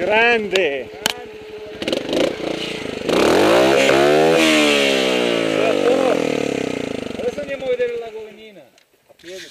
grande. Adesso andiamo a vedere il lago Venina a piedi